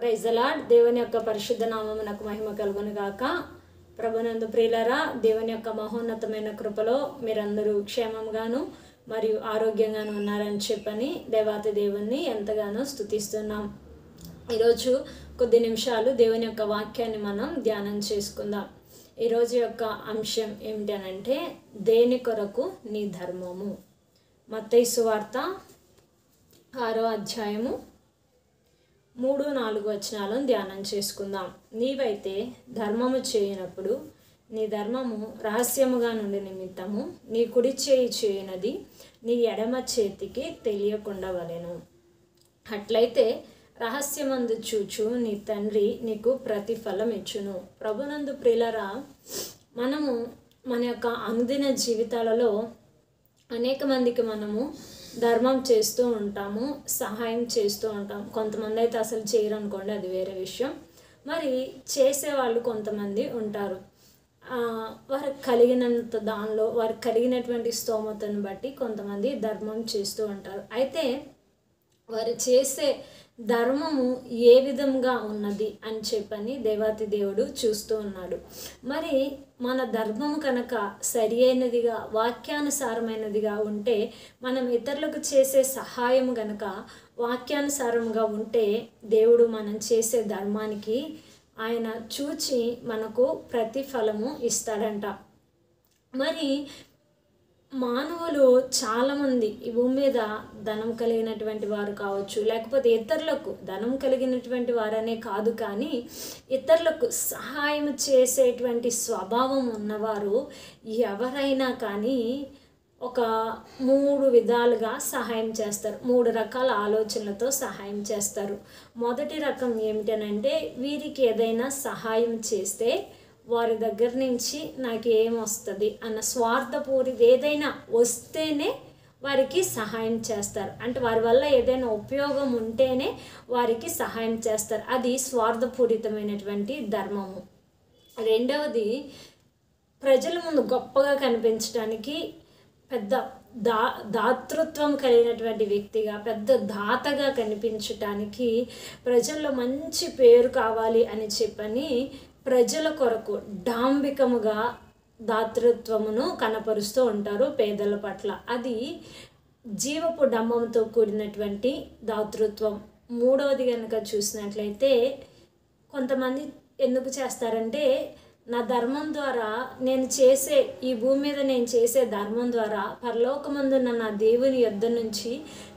ప్రైజలాడ్ దేవుని యొక్క పరిశుద్ధ నామమునకు మహిమ కలుగును గాక. ప్రభునందు ప్రియులరా దేవుని యొక్క మహోన్నతమైన కృపలో మీరందరూ క్షేమంగాను మరియు ఆరోగ్యంగాను ఉన్నారని చెప్పని దేవాతి దేవుణ్ణి ఎంతగానో స్థుతిస్తున్నాం ఈరోజు కొద్ది నిమిషాలు దేవుని యొక్క వాక్యాన్ని మనం ధ్యానం చేసుకుందాం. ఈరోజు యొక్క అంశం ఏమిటనంటే దేని కొరకు నీ ధర్మము? మత్తైసు వార్త ఆరో అధ్యాయము మూడు నాలుగు వచనాలను ధ్యానం చేసుకుందాం. నీవైతే ధర్మము చేయనప్పుడు నీ ధర్మము రహస్యముగా నుండి నిమిత్తము నీ కుడి చేయి చేయనది నీ ఎడమ చేతికి తెలియకుండా వలెను అట్లయితే రహస్యమందు చూచు నీ తండ్రి నీకు ప్రతిఫలం ఇచ్చును ప్రభునందు ప్రిలరా మనము మన యొక్క అనుదిన జీవితాలలో అనేక మందికి మనము ధర్మం చేస్తూ ఉంటాము సహాయం చేస్తూ ఉంటాం కొంతమంది అయితే అసలు చేయరు అనుకోండి అది వేరే విషయం. మరి చేసేవాళ్ళు కొంతమంది ఉంటారు. వారికి కలిగినంత దానిలో వారికి కలిగినటువంటి స్తోమతను బట్టి కొంతమంది ధర్మం చేస్తూ ఉంటారు. అయితే వారు చేసే ధర్మము ఏ విధంగా ఉన్నది అని చెప్పని దేవాతి దేవుడు చూస్తూ ఉన్నాడు. మరి మన ధర్మము కనుక సరి అయినదిగా వాక్యానుసారమైనదిగా ఉంటే మనం ఇతరులకు చేసే సహాయం గనక వాక్యానుసారంగా ఉంటే దేవుడు మనం చేసే ధర్మానికి ఆయన చూచి మనకు ప్రతిఫలము ఇస్తాడంట. మరి మానవులు చాలామంది ఈ భూమి మీద ధనం కలిగినటువంటి వారు కావచ్చు లేకపోతే ఇతరులకు ధనం కలిగినటువంటి వారనే కాదు కానీ ఇతరులకు సహాయం చేసేటువంటి స్వభావం ఉన్నవారు ఎవరైనా కానీ ఒక మూడు విధాలుగా సహాయం చేస్తారు. మూడు రకాల ఆలోచనలతో సహాయం చేస్తారు. మొదటి రకం ఏమిటనంటే వీరికి ఏదైనా సహాయం చేస్తే వారి దగ్గర నుంచి నాకు ఏమొస్తుంది అన్న స్వార్థపూరిత ఏదైనా వస్తేనే వారికి సహాయం చేస్తారు. అంటే వారి వల్ల ఏదైనా ఉపయోగం ఉంటేనే వారికి సహాయం చేస్తారు. అది స్వార్థపూరితమైనటువంటి ధర్మము. రెండవది ప్రజల ముందు గొప్పగా కనిపించడానికి పెద్ద దా దాతృత్వం కలిగినటువంటి వ్యక్తిగా పెద్ద దాతగా కనిపించటానికి ప్రజల్లో మంచి పేరు కావాలి అని చెప్పని ప్రజల కొరకు డాంబికముగా దాతృత్వమును కనపరుస్తూ ఉంటారు పేదల పట్ల. అది జీవపు డంబంతో కూడినటువంటి దాతృత్వం. మూడవది కనుక చూసినట్లయితే కొంతమంది ఎందుకు చేస్తారంటే నా ధర్మం ద్వారా నేను చేసే ఈ భూమి మీద నేను చేసే ధర్మం ద్వారా పరలోకమందున్న నా దేవుని యొద్ద నుంచి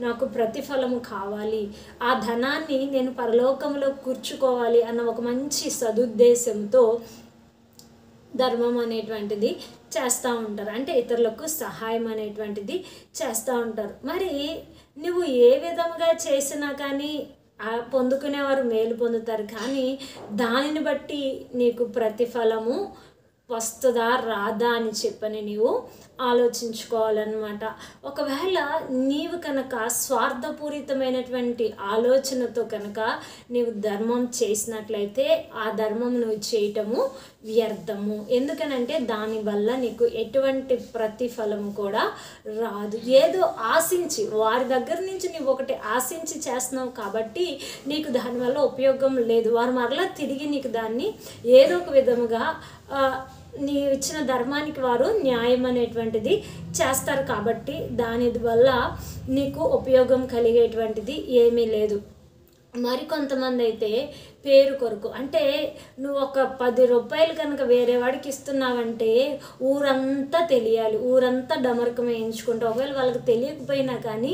నాకు ప్రతిఫలము కావాలి. ఆ ధనాన్ని నేను పరలోకంలో కూర్చుకోవాలి అన్న ఒక మంచి సదుద్దేశంతో ధర్మం అనేటువంటిది చేస్తూ ఉంటారు. అంటే ఇతరులకు సహాయం అనేటువంటిది చేస్తూ ఉంటారు. మరి నువ్వు ఏ విధముగా చేసినా కానీ పొందుకునేవారు మేలు పొందుతారు. కానీ దానిని బట్టి నీకు ప్రతిఫలము వస్తుందా రాదా అని చెప్పని నీవు ఆలోచించుకోవాలన్నమాట. ఒకవేళ నీవు కనుక స్వార్థపూరితమైనటువంటి ఆలోచనతో కనుక నీవు ధర్మం చేసినట్లయితే ఆ ధర్మం నువ్వు చేయటము వ్యర్థము. ఎందుకనంటే దానివల్ల నీకు ఎటువంటి ప్రతిఫలము కూడా రాదు. ఏదో ఆశించి వారి దగ్గర నుంచి నీవు ఒకటి ఆశించి చేస్తున్నావు కాబట్టి నీకు దానివల్ల ఉపయోగం లేదు. వారు మరలా తిరిగి నీకు దాన్ని ఏదో ఒక విధముగా నీ ఇచ్చిన ధర్మానికి వారు న్యాయం అనేటువంటిది చేస్తారు కాబట్టి దాని వల్ల నీకు ఉపయోగం కలిగేటువంటిది ఏమీ లేదు. మరి కొంతమంది అయితే పేరు కొరకు. అంటే నువ్వు ఒక పది రూపాయలు కనుక వేరే వాడికి ఇస్తున్నావంటే ఊరంతా తెలియాలి. ఊరంతా డమరకం వేయించుకుంటావు. ఒకవేళ వాళ్ళకి తెలియకపోయినా కానీ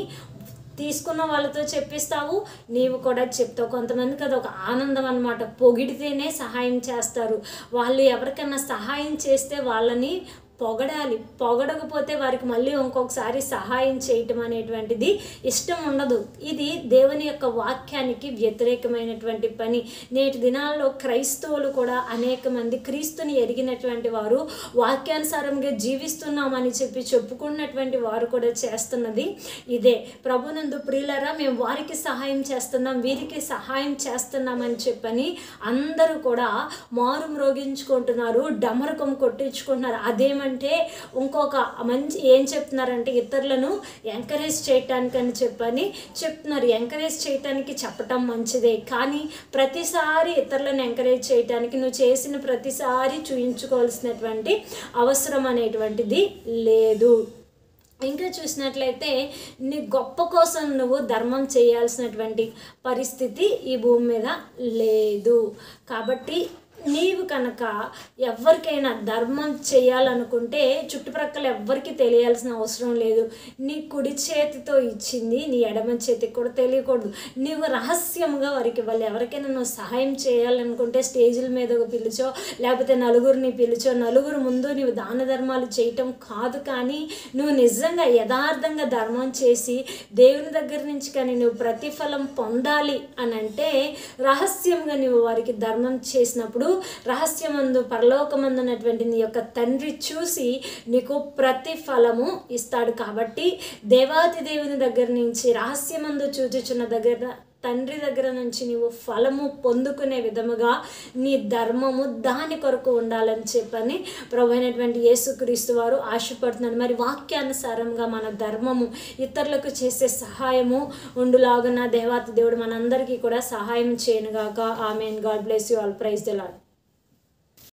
తీసుకున్న వాళ్ళతో చెప్పిస్తావు నీవు కూడా చెప్తావు. కొంతమందికి అది ఒక ఆనందం అనమాట పొగిడితేనే సహాయం చేస్తారు. వాళ్ళు ఎవరికైనా సహాయం చేస్తే వాళ్ళని పొగడాలి పొగడకపోతే వారికి మళ్ళీ ఇంకొకసారి సహాయం చేయటం అనేటువంటిది ఇష్టం ఉండదు. ఇది దేవుని యొక్క వాక్యానికి వ్యతిరేకమైనటువంటి పని. నేటి దినాల్లో క్రైస్తవులు కూడా అనేక మంది క్రీస్తుని ఎరిగినటువంటి వారు వాక్యానుసారంగా జీవిస్తున్నామని చెప్పి చెప్పుకున్నటువంటి వారు కూడా చేస్తున్నది ఇదే. ప్రభునందు ప్రియులరా మేము వారికి సహాయం చేస్తున్నాం వీరికి సహాయం చేస్తున్నామని చెప్పని అందరూ కూడా మారు మ్రోగించుకుంటున్నారు డమరకం కొట్టించుకుంటున్నారు. అదేమంటే అంటే ఇంకొక మంచి ఏం చెప్తున్నారంటే ఇతరులను ఎంకరేజ్ చేయటానికని చెప్పని చెప్తున్నారు. ఎంకరేజ్ చేయటానికి చెప్పటం మంచిదే. కానీ ప్రతిసారి ఇతరులను ఎంకరేజ్ చేయటానికి నువ్వు చేసిన ప్రతిసారి చూయించుకోవాల్సినటువంటి అవసరం అనేటువంటిది లేదు. ఇంకా చూసినట్లయితే నీ గొప్ప కోసం నువ్వు ధర్మం చేయాల్సినటువంటి పరిస్థితి ఈ భూమి మీద లేదు. కాబట్టి నీవు కనుక ఎవరికైనా ధర్మం చేయాలనుకుంటే చుట్టుప్రక్కల ఎవ్వరికి తెలియాల్సిన అవసరం లేదు. నీ కుడి చేతితో ఇచ్చింది నీ ఎడమ చేతికి కూడా తెలియకూడదు. నీవు రహస్యంగా వారికి వాళ్ళు ఎవరికైనా నువ్వు సహాయం చేయాలనుకుంటే స్టేజీల మీద పిలిచో లేకపోతే నలుగురిని పిలిచో నలుగురు ముందు నీవు దాన ధర్మాలు చేయటం కాదు కానీ నువ్వు నిజంగా యథార్థంగా ధర్మం చేసి దేవుని దగ్గర నుంచి కానీ నువ్వు ప్రతిఫలం పొందాలి అని అంటే రహస్యంగా నువ్వు వారికి ధర్మం చేసినప్పుడు రహస్యమందు పరలోకమందున్నటువంటి నీ యొక్క తండ్రి చూసి నీకు ప్రతిఫలము ఇస్తాడు. కాబట్టి దేవాతి దేవుని దగ్గర నుంచి రహస్యమందు చూచుచున్న దగ్గర తండ్రి దగ్గర నుంచి నీవు ఫలము పొందుకునే విధముగా నీ ధర్మము దాని కొరకు ఉండాలని చెప్పని ప్రభు అయినటువంటి యేసుక్రీస్తు వారు ఆశపడుతున్నాడు మరి వాక్యానుసారంగా మన ధర్మము ఇతరులకు చేసే సహాయము ఉండులాగున్న దేవాత దేవుడు మనందరికీ కూడా సహాయం చేయనుగాక. Amen. God bless you all. Praise the lord